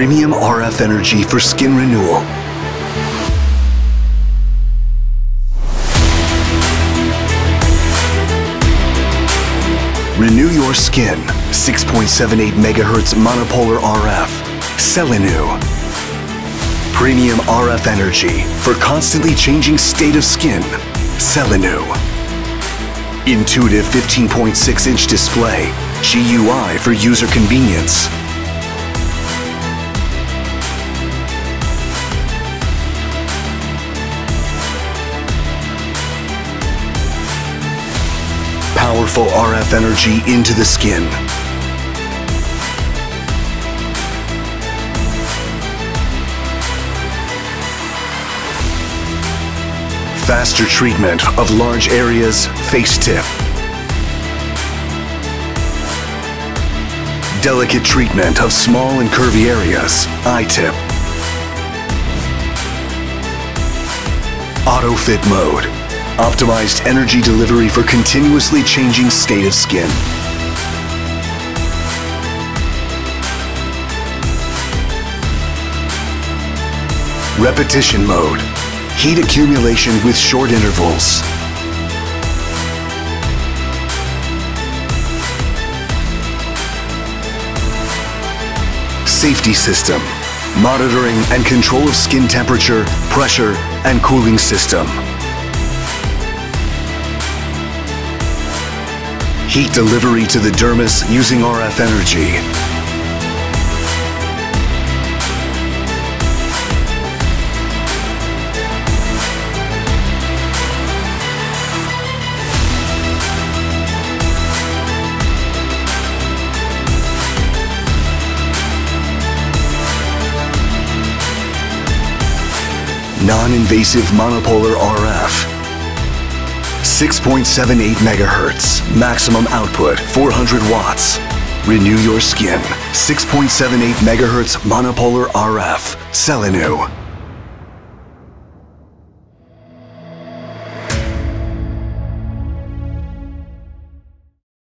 Premium RF energy for skin renewal. Renew your skin. 6.78 megahertz monopolar RF. CELLINEW. Premium RF energy for constantly changing state of skin. CELLINEW. Intuitive 15.6 inch display. GUI for user convenience. Powerful RF energy into the skin. Faster treatment of large areas, face tip. Delicate treatment of small and curvy areas, eye tip. Auto fit mode. Optimized energy delivery for continuously changing state of skin. Repetition mode. Heat accumulation with short intervals. Safety system. Monitoring and control of skin temperature, pressure, and cooling system. Heat delivery to the dermis using RF energy. Non-invasive monopolar RF. 6.78 megahertz. Maximum output 400 watts. Renew your skin. 6.78 megahertz monopolar RF. CELLINEW.